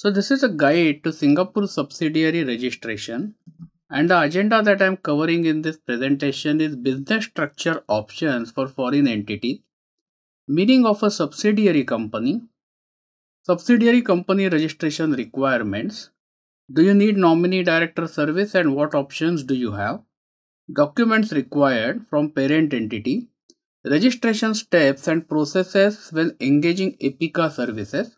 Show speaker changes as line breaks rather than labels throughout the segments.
So this is a guide to Singapore subsidiary registration. And the agenda that I am covering in this presentation is business structure options for foreign entities, meaning of a subsidiary company, subsidiary company registration requirements, do you need nominee director service and what options do you have, documents required from parent entity, registration steps and processes when engaging EPICA services,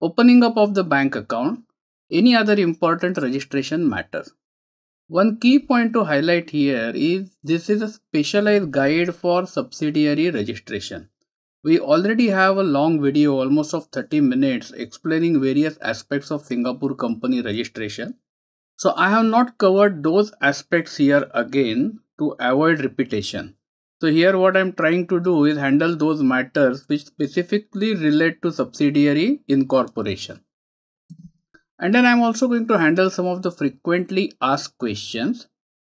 opening up of the bank account, any other important registration matters. One key point to highlight here is this is a specialized guide for subsidiary registration. We already have a long video almost of 30 minutes explaining various aspects of Singapore company registration. So I have not covered those aspects here again to avoid repetition. So here what I'm trying to do is handle those matters which specifically relate to subsidiary incorporation. And then I'm also going to handle some of the frequently asked questions,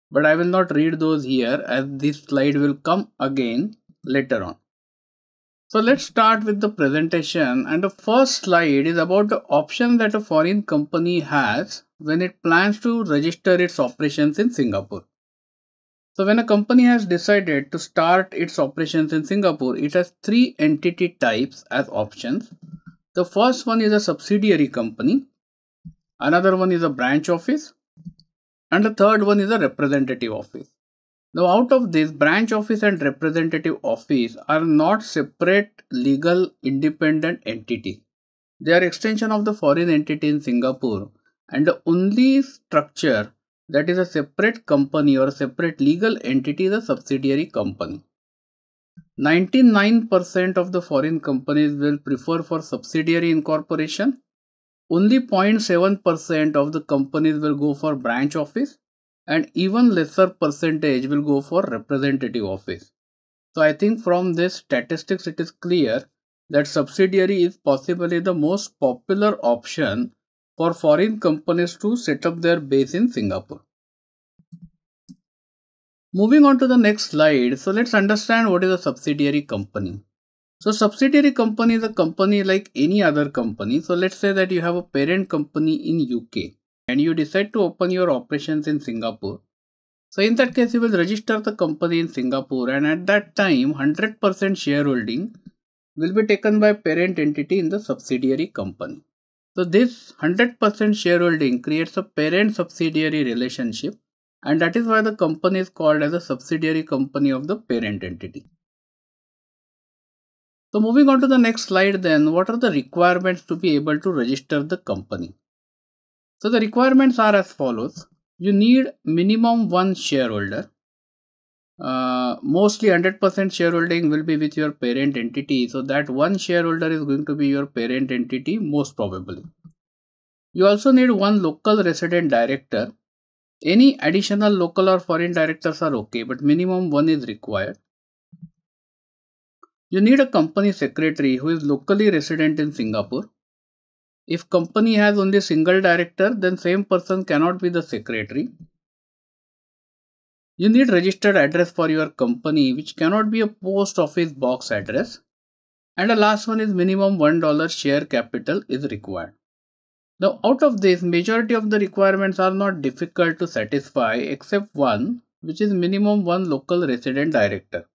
but I will not read those here as this slide will come again later on. So let's start with the presentation and the first slide is about the option that a foreign company has when it plans to register its operations in Singapore. So when a company has decided to start its operations in Singapore, it has three entity types as options. The first one is a subsidiary company, another one is a branch office, and the third one is a representative office. Now out of this, branch office and representative office are not separate legal independent entities. They are extension of the foreign entity in Singapore and the only structure that is a separate company or separate legal entity is a subsidiary company. 99% of the foreign companies will prefer for subsidiary incorporation. Only 0.7% of the companies will go for branch office and even lesser percentage will go for representative office. So I think from this statistics it is clear that subsidiary is possibly the most popular option for foreign companies to set up their base in Singapore. Moving on to the next slide, so let's understand what is a subsidiary company. So subsidiary company is a company like any other company. So let's say that you have a parent company in UK and you decide to open your operations in Singapore. So in that case, you will register the company in Singapore and at that time 100% shareholding will be taken by parent entity in the subsidiary company. So this 100% shareholding creates a parent subsidiary relationship and that is why the company is called as a subsidiary company of the parent entity. So moving on to the next slide then, what are the requirements to be able to register the company? So the requirements are as follows. You need minimum one shareholder. Uh, mostly 100% shareholding will be with your parent entity. So that one shareholder is going to be your parent entity most probably. You also need one local resident director. Any additional local or foreign directors are okay, but minimum one is required. You need a company secretary who is locally resident in Singapore. If company has only single director, then same person cannot be the secretary. You need registered address for your company which cannot be a post office box address. And the last one is minimum $1 share capital is required. Now out of this majority of the requirements are not difficult to satisfy except one which is minimum one local resident director.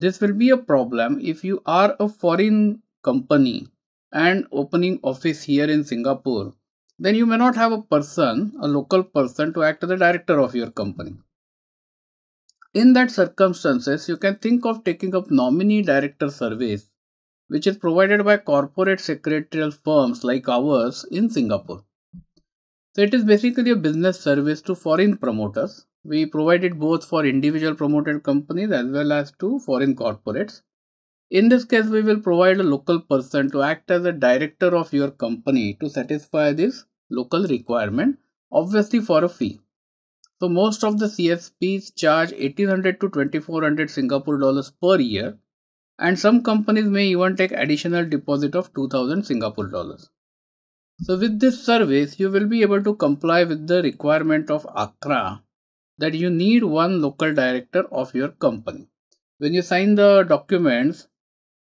This will be a problem if you are a foreign company and opening office here in Singapore then you may not have a person, a local person to act as the director of your company. In that circumstances, you can think of taking up nominee director service, which is provided by corporate secretarial firms like ours in Singapore. So it is basically a business service to foreign promoters. We provide it both for individual promoted companies as well as to foreign corporates. In this case, we will provide a local person to act as a director of your company to satisfy this local requirement, obviously for a fee. So most of the CSPs charge 1800 to 2400 Singapore dollars per year and some companies may even take additional deposit of 2000 Singapore dollars. So with this service you will be able to comply with the requirement of ACRA that you need one local director of your company. When you sign the documents,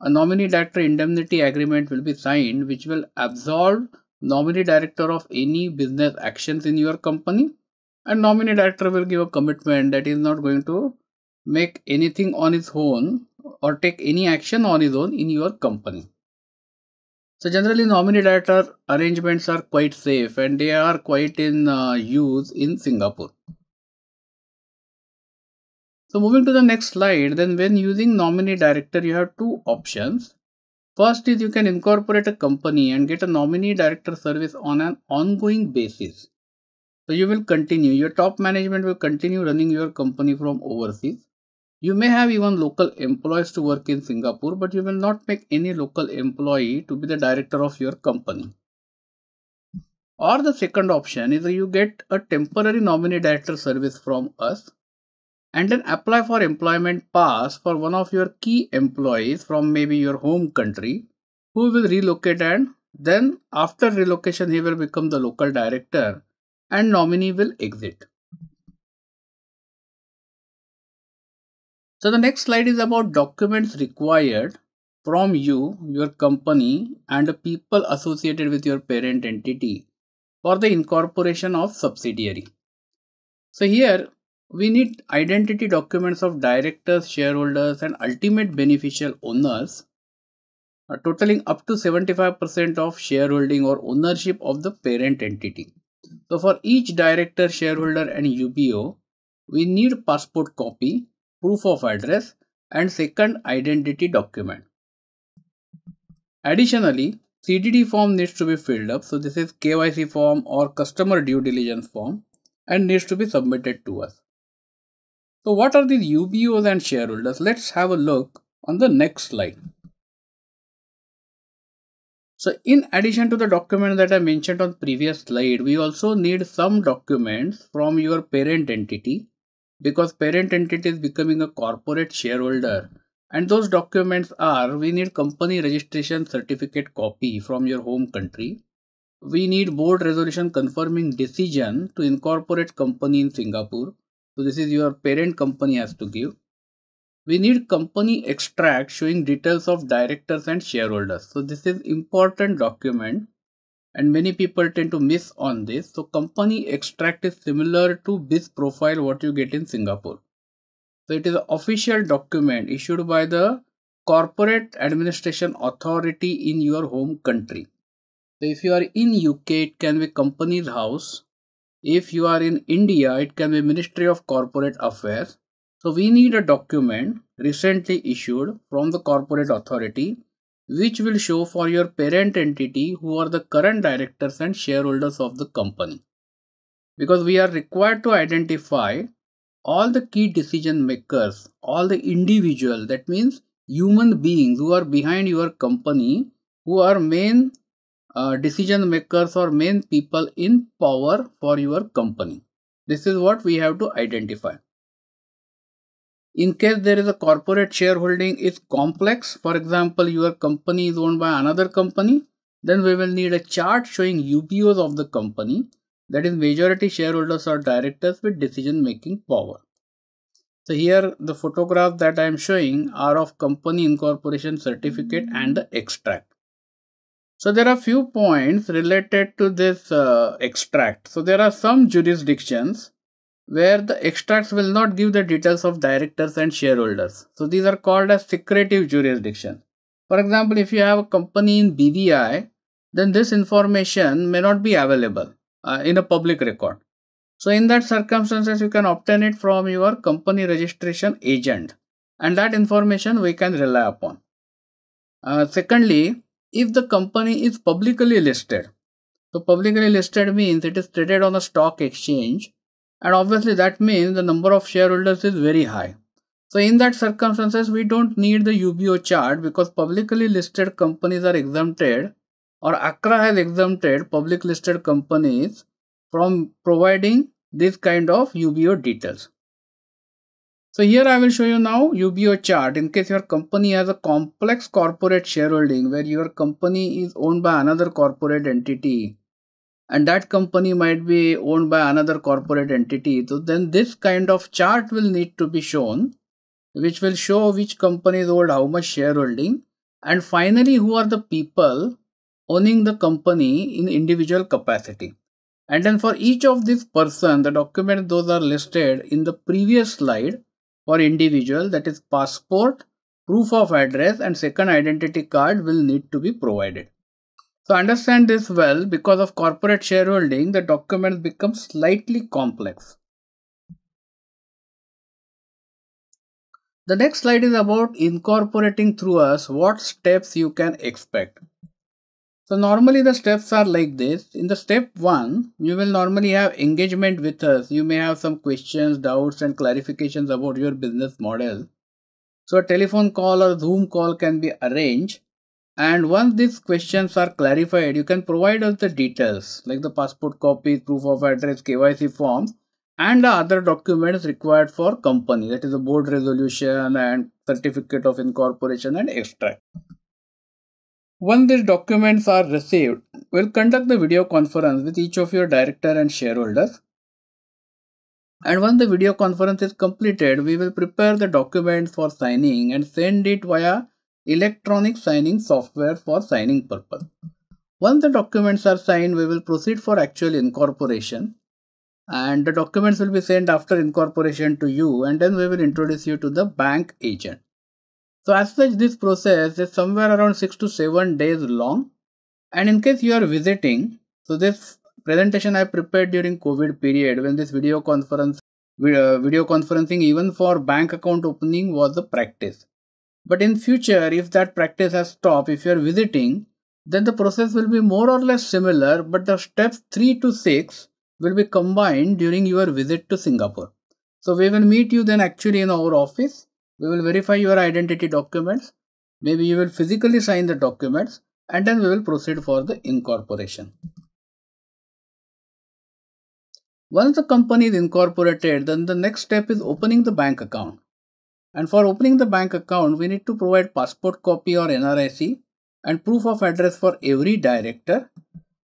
a nominee director indemnity agreement will be signed which will absolve nominee director of any business actions in your company and nominee director will give a commitment that he is not going to make anything on his own or take any action on his own in your company. So generally nominee director arrangements are quite safe and they are quite in uh, use in Singapore. So moving to the next slide, then when using nominee director, you have two options. First is you can incorporate a company and get a nominee director service on an ongoing basis. So you will continue, your top management will continue running your company from overseas. You may have even local employees to work in Singapore, but you will not make any local employee to be the director of your company. Or the second option is you get a temporary nominee director service from us and then apply for employment pass for one of your key employees from maybe your home country who will relocate and then after relocation he will become the local director and nominee will exit. So the next slide is about documents required from you, your company and the people associated with your parent entity for the incorporation of subsidiary. So here we need identity documents of directors, shareholders and ultimate beneficial owners uh, totaling up to 75% of shareholding or ownership of the parent entity. So for each director, shareholder and UBO, we need passport copy proof of address, and second identity document. Additionally, CDD form needs to be filled up. So this is KYC form or customer due diligence form and needs to be submitted to us. So what are these UBOs and shareholders? Let's have a look on the next slide. So in addition to the document that I mentioned on previous slide, we also need some documents from your parent entity because parent entity is becoming a corporate shareholder. And those documents are we need company registration certificate copy from your home country. We need board resolution confirming decision to incorporate company in singapore. So this is your parent company has to give we need company extract showing details of directors and shareholders so this is important document and many people tend to miss on this. So company extract is similar to BIS profile what you get in Singapore. So it is an official document issued by the corporate administration authority in your home country. So if you are in UK, it can be Companies House. If you are in India, it can be Ministry of Corporate Affairs. So we need a document recently issued from the corporate authority which will show for your parent entity who are the current directors and shareholders of the company. Because we are required to identify all the key decision makers, all the individual, that means human beings who are behind your company, who are main uh, decision makers or main people in power for your company. This is what we have to identify. In case there is a corporate shareholding is complex, for example, your company is owned by another company, then we will need a chart showing UBOs of the company, that is majority shareholders or directors with decision making power. So here the photograph that I am showing are of company incorporation certificate and the extract. So there are few points related to this uh, extract. So there are some jurisdictions where the extracts will not give the details of directors and shareholders. So these are called as secretive jurisdiction. For example, if you have a company in BVI, then this information may not be available uh, in a public record. So in that circumstances, you can obtain it from your company registration agent and that information we can rely upon. Uh, secondly, if the company is publicly listed, so publicly listed means it is traded on a stock exchange and obviously that means the number of shareholders is very high. So in that circumstances, we don't need the UBO chart because publicly listed companies are exempted or ACRA has exempted public listed companies from providing this kind of UBO details. So here I will show you now UBO chart in case your company has a complex corporate shareholding where your company is owned by another corporate entity and that company might be owned by another corporate entity so then this kind of chart will need to be shown which will show which companies hold how much shareholding and finally who are the people owning the company in individual capacity. And then for each of these person, the documents those are listed in the previous slide for individual that is passport, proof of address and second identity card will need to be provided. So understand this well because of corporate shareholding the documents become slightly complex. The next slide is about incorporating through us what steps you can expect. So normally the steps are like this. In the step 1, you will normally have engagement with us. You may have some questions, doubts and clarifications about your business model. So a telephone call or Zoom call can be arranged. And once these questions are clarified, you can provide us the details like the passport copy, proof of address, KYC forms and the other documents required for company that is a board resolution and certificate of incorporation and extract. Once these documents are received, we'll conduct the video conference with each of your director and shareholders. And once the video conference is completed, we will prepare the document for signing and send it via electronic signing software for signing purpose. Once the documents are signed, we will proceed for actual incorporation and the documents will be sent after incorporation to you and then we will introduce you to the bank agent. So as such this process is somewhere around 6 to 7 days long and in case you are visiting so this presentation I prepared during COVID period when this video conference uh, video conferencing even for bank account opening was a practice. But in future if that practice has stopped if you are visiting then the process will be more or less similar but the steps 3 to 6 will be combined during your visit to Singapore. So we will meet you then actually in our office we will verify your identity documents. Maybe you will physically sign the documents and then we will proceed for the incorporation. Once the company is incorporated, then the next step is opening the bank account. And for opening the bank account, we need to provide passport copy or NRIC and proof of address for every director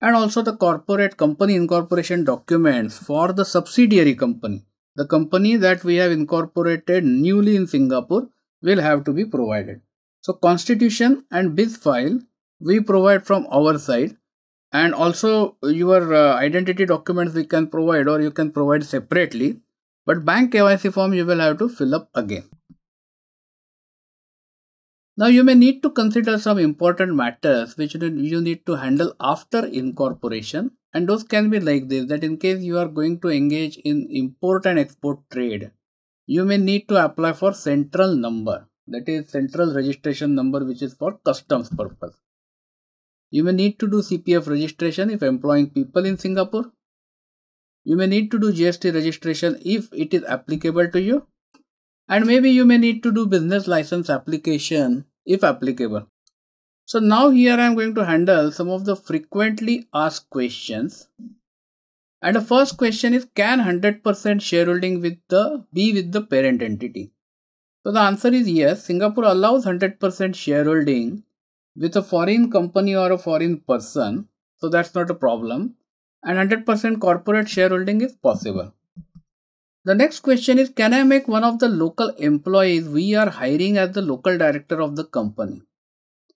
and also the corporate company incorporation documents for the subsidiary company the company that we have incorporated newly in Singapore will have to be provided. So constitution and biz file we provide from our side and also your uh, identity documents we can provide or you can provide separately but bank KYC form you will have to fill up again. Now you may need to consider some important matters which you need to handle after incorporation and those can be like this that in case you are going to engage in import and export trade you may need to apply for central number that is central registration number which is for customs purpose. You may need to do CPF registration if employing people in Singapore. You may need to do GST registration if it is applicable to you and maybe you may need to do business license application if applicable. So now here I am going to handle some of the frequently asked questions. And the first question is can 100% shareholding with the be with the parent entity? So the answer is yes. Singapore allows 100% shareholding with a foreign company or a foreign person. So that's not a problem. And 100% corporate shareholding is possible. The next question is Can I make one of the local employees we are hiring as the local director of the company?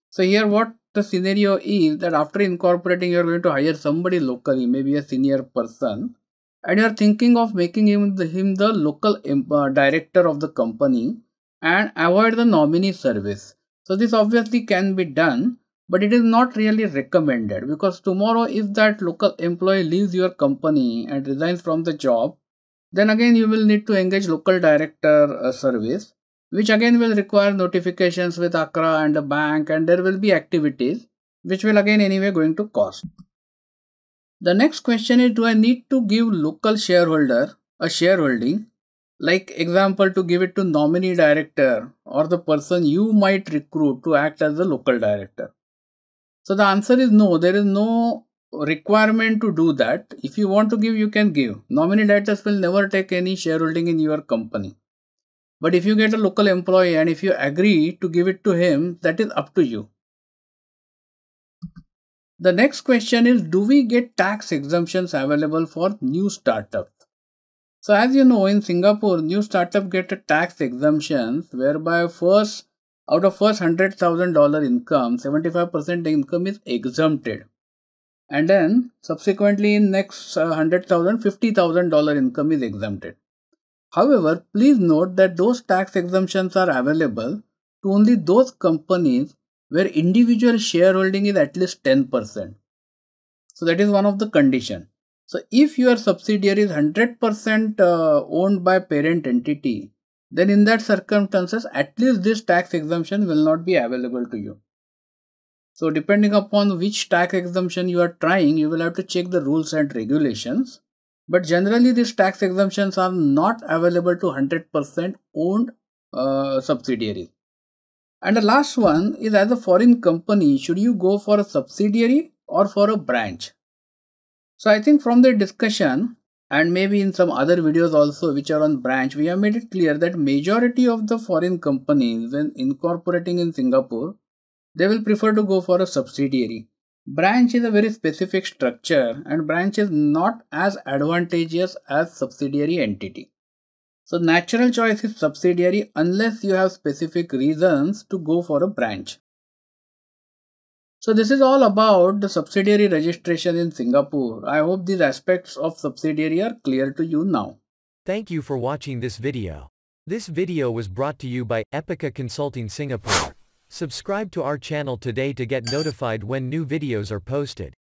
So, here what the scenario is that after incorporating, you are going to hire somebody locally, maybe a senior person, and you are thinking of making him the, him the local uh, director of the company and avoid the nominee service. So, this obviously can be done, but it is not really recommended because tomorrow, if that local employee leaves your company and resigns from the job, then again you will need to engage local director uh, service which again will require notifications with ACRA and the bank and there will be activities which will again anyway going to cost. The next question is do I need to give local shareholder a shareholding like example to give it to nominee director or the person you might recruit to act as the local director. So the answer is no there is no requirement to do that. If you want to give, you can give. Nominee directors will never take any shareholding in your company. But if you get a local employee and if you agree to give it to him, that is up to you. The next question is Do we get tax exemptions available for new startups? So, as you know, in Singapore, new startup get a tax exemptions whereby first out of first $100,000 income, 75% income is exempted. And then subsequently in next uh, 100,000, $50,000 income is exempted. However, please note that those tax exemptions are available to only those companies where individual shareholding is at least 10%. So that is one of the condition. So if your subsidiary is 100% uh, owned by parent entity, then in that circumstances, at least this tax exemption will not be available to you. So depending upon which tax exemption you are trying, you will have to check the rules and regulations. But generally these tax exemptions are not available to 100% owned uh, subsidiaries. And the last one is as a foreign company, should you go for a subsidiary or for a branch? So I think from the discussion, and maybe in some other videos also which are on branch we have made it clear that majority of the foreign companies when incorporating in singapore they will prefer to go for a subsidiary branch is a very specific structure and branch is not as advantageous as subsidiary entity so natural choice is subsidiary unless you have specific reasons to go for a branch so this is all about the subsidiary registration in Singapore. I hope these aspects of subsidiary are clear to you now.
Thank you for watching this video. This video was brought to you by Epica Consulting Singapore. Subscribe to our channel today to get notified when new videos are posted.